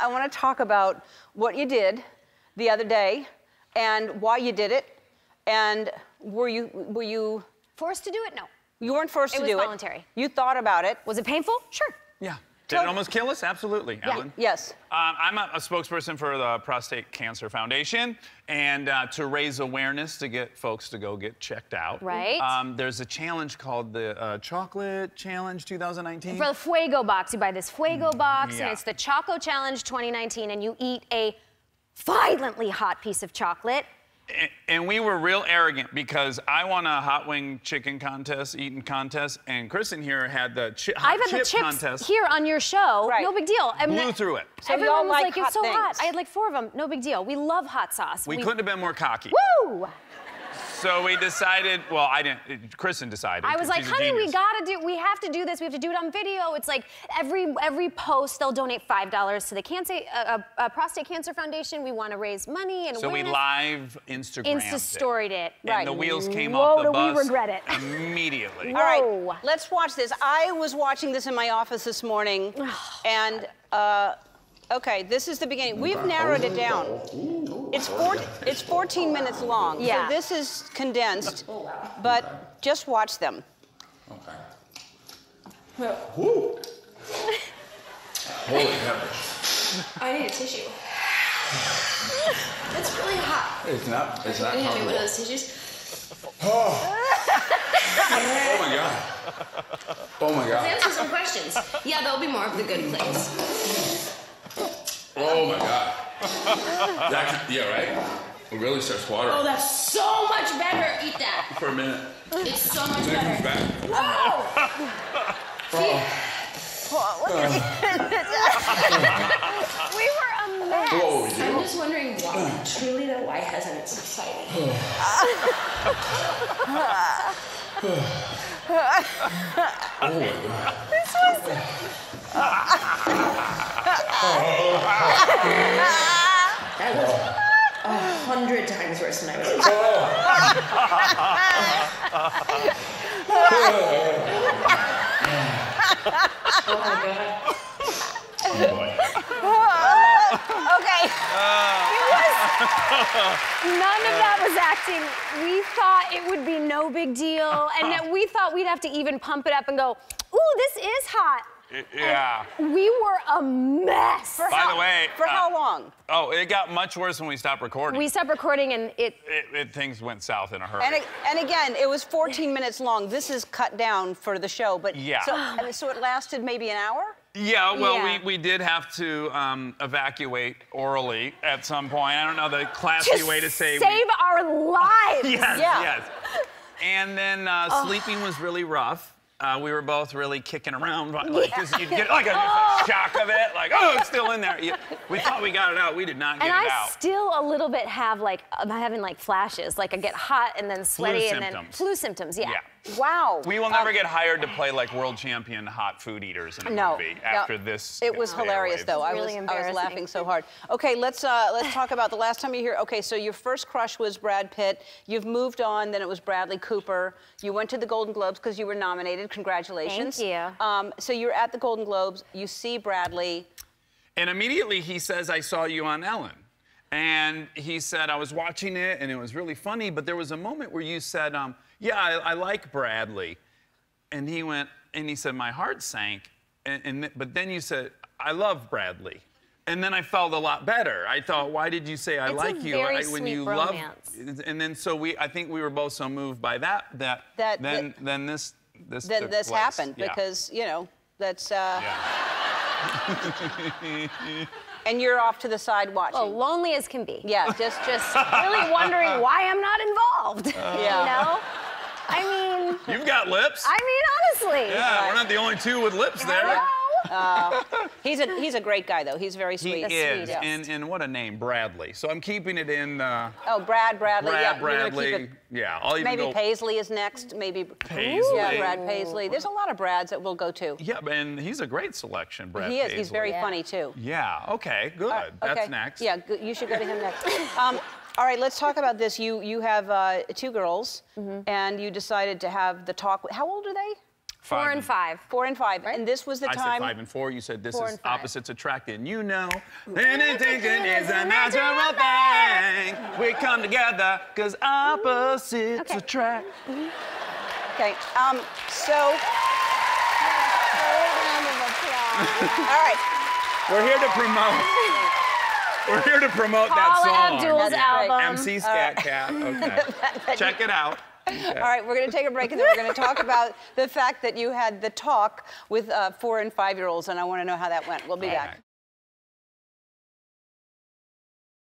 I want to talk about what you did the other day and why you did it. And were you were you Forced to do it? No. you weren't forced It to was do voluntary. it. You thought about it. Was it painful? Sure. Yeah. Did it almost kill us? Absolutely, Ellen. Yes. Um, I'm a, a spokesperson for the Prostate Cancer Foundation, and uh, to raise awareness to get folks to go get checked out. Right. Um, there's a challenge called the uh, Chocolate Challenge 2019. For the Fuego box, you buy this Fuego box, yeah. and it's the Choco Challenge 2019, and you eat a violently hot piece of chocolate. A- and we were real arrogant because I won a hot wing chicken contest, eating contest, and Kristen here had the chi- hot I've had chip the chips contest. here on your show. Right. No big deal. And Blew through it. So y'all everyone was like like, it's so hot. I had like four of them. No big deal. We love hot sauce. We couldn't have been more cocky. Woo! So we decided. Well, I didn't. it- Kristen decided. I was like, honey, we gotta do, we have to do this. We have to do it on video. It's like every every post they'll donate five dollars to the cancer, uh, uh, uh, prostate cancer foundation. We want to raise money and So we live Instagram. Insta storied it. Right. And the wheels came Whoa, off the do we regret it. immediately. All right, let's watch this. I was watching this in my office this morning, and uh, okay, this is the beginning. We've narrowed it down. It's four, It's 14 minutes long. Yeah. So this is condensed, but just watch them. Okay. Woo! Holy heavens. I need a tissue. It's really hot. It's not, it's not Can you hand me one of those tissues? Oh. oh my god. Oh my god. Let's answer some questions. Yeah, there'll be more of the good place. Oh my god. That, can- yeah, right? It really starts watering Oh, that's so much better. Eat that. for a minute. It's so much Then it comes better. back. Oh. We were a mess. Whoa, I'm you. just wondering why. Truly, though, why hasn't it subsided? Oh my god. That hundred times worse than I was. Oh, oh my god. Oh boy. Okay. None of that was acting. We thought it would be no big deal, and that we thought we'd have to even pump it up and go, "Ooh, this is hot." Yeah. We were a mess. By the way. For uh, how long? Oh, it got much worse when we stopped recording. We stopped recording, and it. it, it, things went south in a hurry. And, it, and again, it was 14 minutes long. This is cut down for the show, but Yeah. So, I mean, so it lasted maybe an hour. yeah, well, Yeah. We, we did have to um, evacuate orally at some point. I don't know the classy To way to say. we- save our lives. Yes, Yeah. yes. And then uh, sleeping was really rough. Uh, we were both really kicking around, like, 'cause you'd get like a, a shock of it, like, oh, it's still in there. You- we thought we got it out. We did not get And it I out. still a little bit have like I'm having like flashes, like I get hot and then sweaty and then flu symptoms. Yeah. yeah. Wow. We will never Um, get hired to play like world champion hot food eaters in a No. movie no. after this. It was hilarious, though. I Really was, I was laughing so hard. Okay, let's uh, let's talk about the last time you here. Okay, so your first crush was Brad Pitt. You've moved on. Then it was Bradley Cooper. You went to the Golden Globes because you were nominated. Congratulations. Thank you. Um, so you're at the Golden Globes. You see Bradley. And immediately he says, I saw you on Ellen. And he said, I was watching it and it was really funny, but there was a moment where you said, um, Yeah, I, I like Bradley. And he went, and he said, My heart sank. And, and th- but then you said, I love Bradley. And then I felt a lot better. I thought, why did you say I It's like you I- when you romance. love? And then so we, I think we were both so moved by that that, That- then that- then this this Then this place. happened Yeah. because you know that's. Uh, Yeah. And you're off to the side watching. Oh, lonely as can be. Yeah, just just. Really wondering why I'm not involved. Uh. Yeah. You know? I mean, You've got lips. I mean, honestly. yeah, we're not the only two with lips there. Hello? He's a he's a great guy though. He's very sweet. He sweet. is, sweetest. and, and what a name, Bradley. So I'm keeping it in uh, Oh, Brad Bradley. Brad yeah, you're gonna Bradley. it- Yeah, I'll even Maybe go. Paisley is next. Maybe Paisley. Yeah, Brad Paisley. There's a lot of Brads that we'll go to. Yeah, and he's a great selection, Brad. he is. He's very Yeah. funny too. Yeah. Okay. Good. Uh, That's next. Yeah, you should go to him next. Um, all right, let's talk about this. You you have uh, two girls, Mm-hmm. and you decided to have the talk. How old are they? Four Five and five. Four and five. And this was the I time. said five and four. You said this Four is opposites attract, and you know anything is a natural thing. We come together because opposites Okay. attract. Okay. Um, so. All right. We're here to promote. We're here to promote that Paula song. Abdul's right. album. MC Skat Kat. Okay. Check it out. All right, we're going to take a break and then we're going to talk about the fact that you had the talk with uh, four and five year olds, and I want to know how that went. We'll be back.